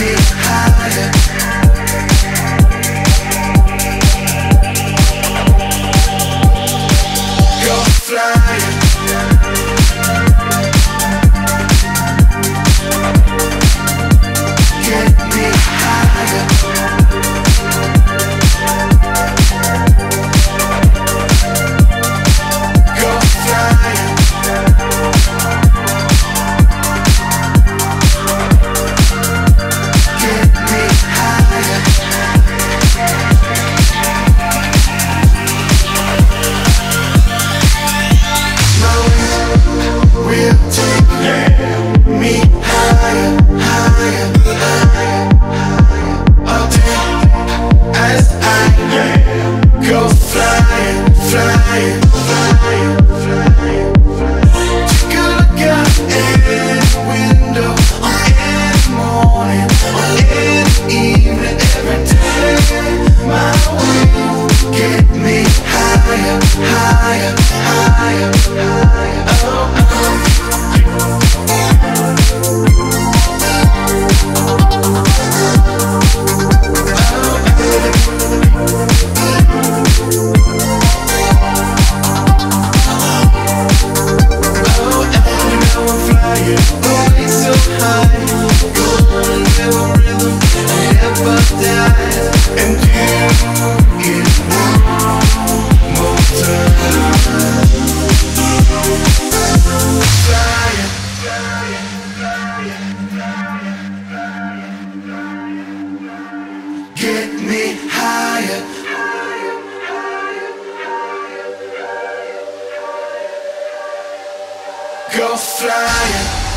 be higher. go flying.